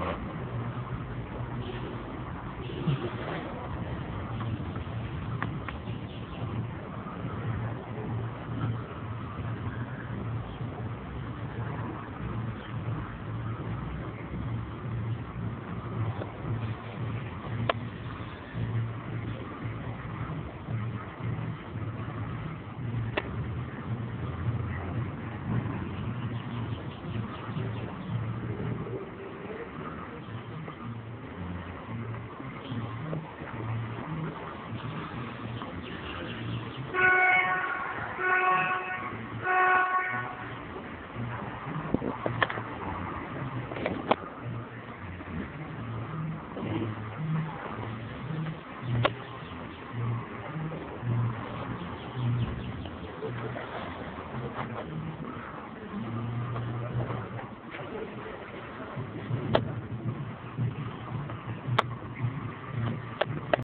Uh-huh.